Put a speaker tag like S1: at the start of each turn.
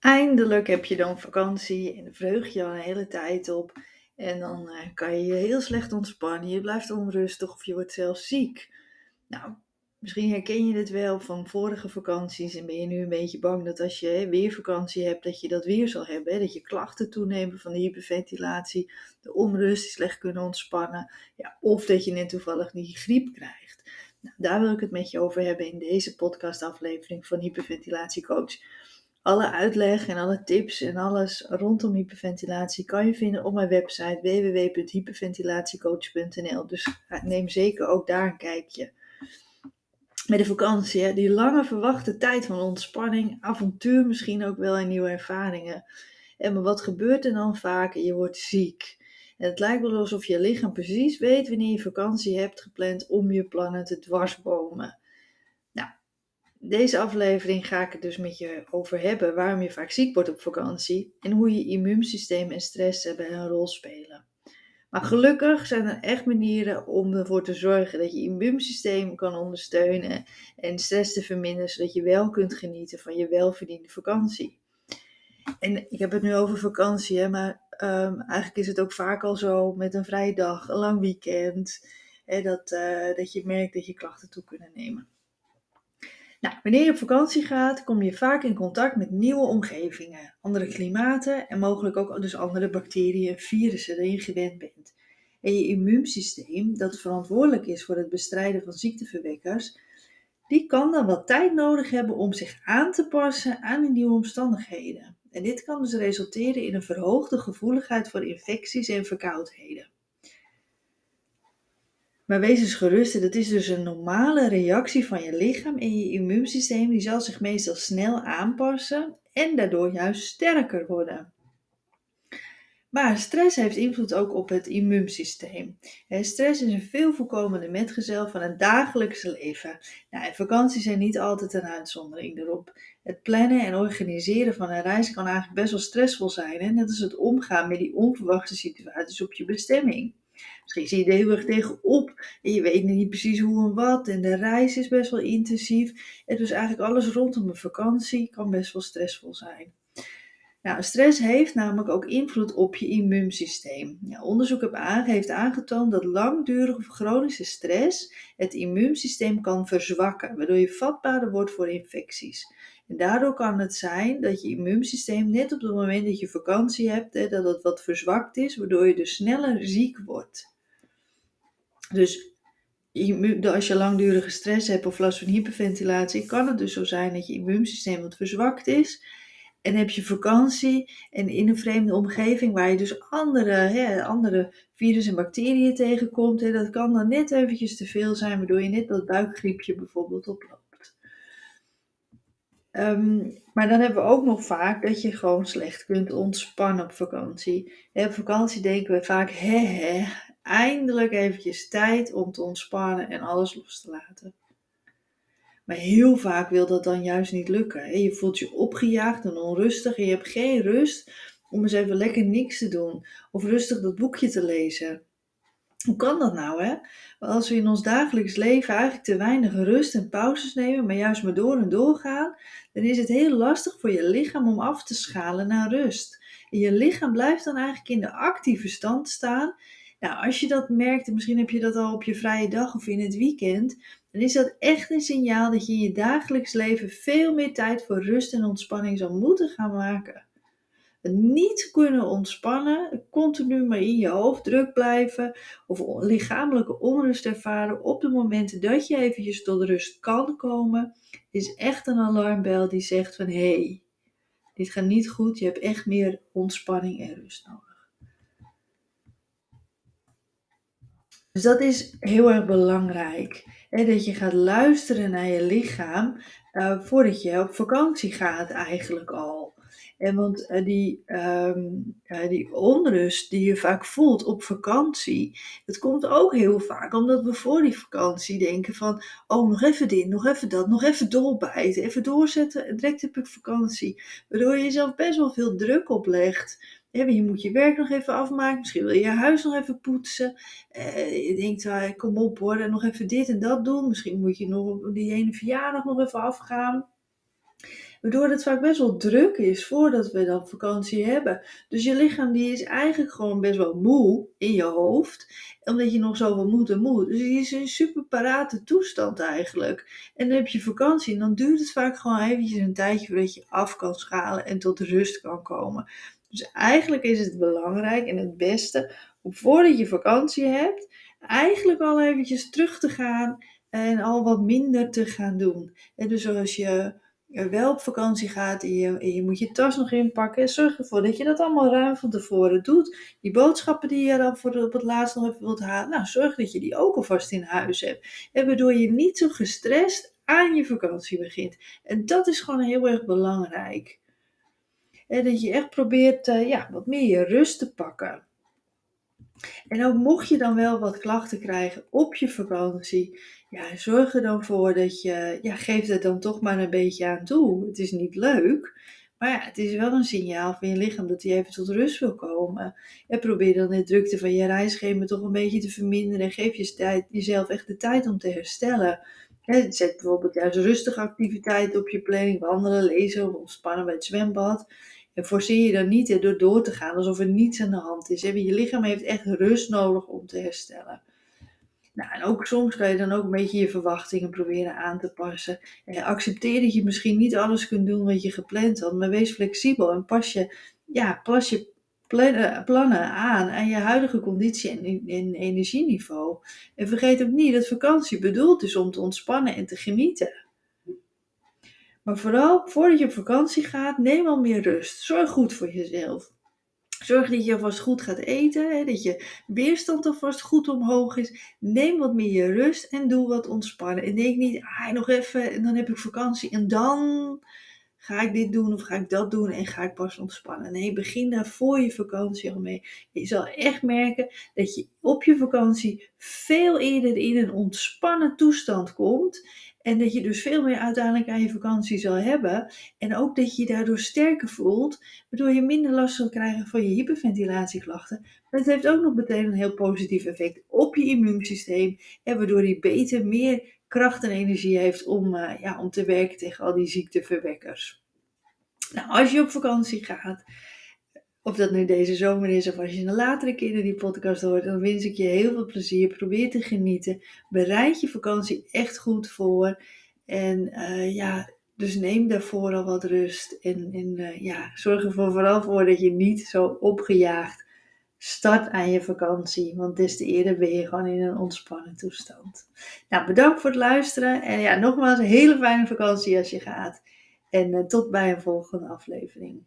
S1: Eindelijk heb je dan vakantie en daar verheug je al een hele tijd op. En dan eh, kan je je heel slecht ontspannen, je blijft onrustig of je wordt zelfs ziek. Nou, misschien herken je dit wel van vorige vakanties en ben je nu een beetje bang dat als je weer vakantie hebt, dat je dat weer zal hebben. Dat je klachten toenemen van de hyperventilatie, de onrust, slecht kunnen ontspannen. Ja, of dat je net toevallig die griep krijgt. Nou, daar wil ik het met je over hebben in deze podcastaflevering van Hyperventilatiecoach. Alle uitleg en alle tips en alles rondom hyperventilatie kan je vinden op mijn website www.hyperventilatiecoach.nl. Dus neem zeker ook daar een kijkje. Met de vakantie, die lange verwachte tijd van ontspanning, avontuur misschien ook wel en nieuwe ervaringen. En maar wat gebeurt er dan vaak? Je wordt ziek. En het lijkt wel alsof je lichaam precies weet wanneer je vakantie hebt gepland om je plannen te dwarsbomen deze aflevering ga ik het dus met je over hebben waarom je vaak ziek wordt op vakantie en hoe je immuunsysteem en stress daarbij een rol spelen. Maar gelukkig zijn er echt manieren om ervoor te zorgen dat je immuunsysteem kan ondersteunen en stress te verminderen, zodat je wel kunt genieten van je welverdiende vakantie. En ik heb het nu over vakantie, hè, maar um, eigenlijk is het ook vaak al zo met een vrije dag, een lang weekend, hè, dat, uh, dat je merkt dat je klachten toe kunnen nemen. Nou, wanneer je op vakantie gaat, kom je vaak in contact met nieuwe omgevingen, andere klimaten en mogelijk ook dus andere bacteriën en virussen dan je gewend bent. En je immuunsysteem, dat verantwoordelijk is voor het bestrijden van ziekteverwekkers, die kan dan wat tijd nodig hebben om zich aan te passen aan die nieuwe omstandigheden. En dit kan dus resulteren in een verhoogde gevoeligheid voor infecties en verkoudheden. Maar wees eens gerust, dat is dus een normale reactie van je lichaam en je immuunsysteem. Die zal zich meestal snel aanpassen en daardoor juist sterker worden. Maar stress heeft invloed ook op het immuunsysteem. Stress is een veel voorkomende metgezel van het dagelijkse leven. Nou, en vakanties zijn niet altijd een uitzondering erop. Het plannen en organiseren van een reis kan eigenlijk best wel stressvol zijn. Net als het omgaan met die onverwachte situaties op je bestemming. Misschien zie je er heel erg tegenop en je weet niet precies hoe en wat. En de reis is best wel intensief. En dus eigenlijk alles rondom een vakantie kan best wel stressvol zijn. Nou, stress heeft namelijk ook invloed op je immuunsysteem. Onderzoek heeft aangetoond dat langdurige of chronische stress het immuunsysteem kan verzwakken, waardoor je vatbaarder wordt voor infecties. En daardoor kan het zijn dat je immuunsysteem net op het moment dat je vakantie hebt, hè, dat het wat verzwakt is, waardoor je dus sneller ziek wordt. Dus als je langdurige stress hebt of last van hyperventilatie, kan het dus zo zijn dat je immuunsysteem wat verzwakt is. En heb je vakantie en in een vreemde omgeving waar je dus andere, hè, andere virus en bacteriën tegenkomt, hè, dat kan dan net eventjes te veel zijn, waardoor je net dat buikgriepje bijvoorbeeld oploopt. Um, maar dan hebben we ook nog vaak dat je gewoon slecht kunt ontspannen op vakantie. op vakantie denken we vaak, hè hè, eindelijk eventjes tijd om te ontspannen en alles los te laten. Maar heel vaak wil dat dan juist niet lukken. Je voelt je opgejaagd en onrustig en je hebt geen rust om eens even lekker niks te doen of rustig dat boekje te lezen. Hoe kan dat nou, hè? als we in ons dagelijks leven eigenlijk te weinig rust en pauzes nemen, maar juist maar door en door gaan, dan is het heel lastig voor je lichaam om af te schalen naar rust. En je lichaam blijft dan eigenlijk in de actieve stand staan. Nou, als je dat merkt, en misschien heb je dat al op je vrije dag of in het weekend, dan is dat echt een signaal dat je in je dagelijks leven veel meer tijd voor rust en ontspanning zal moeten gaan maken niet kunnen ontspannen, continu maar in je hoofd druk blijven of lichamelijke onrust ervaren op de momenten dat je eventjes tot rust kan komen, is echt een alarmbel die zegt van hé, hey, dit gaat niet goed, je hebt echt meer ontspanning en rust nodig. Dus dat is heel erg belangrijk. Hè, dat je gaat luisteren naar je lichaam uh, voordat je op vakantie gaat eigenlijk al. En want eh, die, um, die onrust die je vaak voelt op vakantie, dat komt ook heel vaak omdat we voor die vakantie denken van, oh nog even dit, nog even dat, nog even doorbijten, even doorzetten en direct heb ik vakantie. Waardoor je jezelf best wel veel druk oplegt. Je moet je werk nog even afmaken, misschien wil je je huis nog even poetsen. Eh, je denkt, ah, kom op hoor, nog even dit en dat doen. Misschien moet je nog die ene verjaardag nog even afgaan. Waardoor het vaak best wel druk is voordat we dan vakantie hebben. Dus je lichaam die is eigenlijk gewoon best wel moe in je hoofd. Omdat je nog zoveel moet en moet. Dus die is een super parate toestand eigenlijk. En dan heb je vakantie en dan duurt het vaak gewoon eventjes een tijdje voordat je af kan schalen en tot rust kan komen. Dus eigenlijk is het belangrijk en het beste om voordat je vakantie hebt, eigenlijk al eventjes terug te gaan en al wat minder te gaan doen. En dus als je wel op vakantie gaat en je, je moet je tas nog inpakken, zorg ervoor dat je dat allemaal ruim van tevoren doet. Die boodschappen die je dan voor op het laatst nog even wilt halen, nou zorg dat je die ook alvast in huis hebt. En waardoor je niet zo gestrest aan je vakantie begint. En dat is gewoon heel erg belangrijk. En dat je echt probeert uh, ja, wat meer je rust te pakken. En ook mocht je dan wel wat klachten krijgen op je vakantie, ja, zorg er dan voor dat je, ja, geef het dan toch maar een beetje aan toe. Het is niet leuk, maar ja, het is wel een signaal van je lichaam dat hij even tot rust wil komen. En probeer dan de drukte van je reisschema toch een beetje te verminderen en geef jezelf echt de tijd om te herstellen. zet bijvoorbeeld juist rustige activiteiten op je planning, wandelen, lezen of ontspannen bij het zwembad. En je dan niet door door te gaan alsof er niets aan de hand is. Je lichaam heeft echt rust nodig om te herstellen. Nou, en ook soms kan je dan ook een beetje je verwachtingen proberen aan te passen. En accepteer dat je misschien niet alles kunt doen wat je gepland had, maar wees flexibel en pas je, ja, pas je plannen aan aan je huidige conditie en, en energieniveau. En vergeet ook niet dat vakantie bedoeld is om te ontspannen en te genieten. Maar vooral voordat je op vakantie gaat, neem al meer rust. Zorg goed voor jezelf. Zorg dat je alvast goed gaat eten, hè, dat je weerstand alvast goed omhoog is. Neem wat meer je rust en doe wat ontspannen. En denk niet, ah, nog even en dan heb ik vakantie en dan ga ik dit doen of ga ik dat doen en ga ik pas ontspannen. Nee, begin daar voor je vakantie al mee. Je zal echt merken dat je op je vakantie veel eerder in een ontspannen toestand komt. En dat je dus veel meer uiteindelijk aan je vakantie zal hebben. En ook dat je je daardoor sterker voelt, waardoor je minder last zal krijgen van je hyperventilatieklachten. Maar het heeft ook nog meteen een heel positief effect op je immuunsysteem. En waardoor je beter meer kracht en energie heeft om, uh, ja, om te werken tegen al die ziekteverwekkers. Nou, als je op vakantie gaat, of dat nu deze zomer is of als je een latere keer naar die podcast hoort, dan wens ik je heel veel plezier. Probeer te genieten. Bereid je vakantie echt goed voor. En uh, ja, dus neem daarvoor al wat rust. En, en uh, ja, zorg ervoor vooral voor dat je niet zo opgejaagd start aan je vakantie. Want des te eerder ben je gewoon in een ontspannen toestand. Nou, bedankt voor het luisteren. En ja, nogmaals, een hele fijne vakantie als je gaat. En uh, tot bij een volgende aflevering.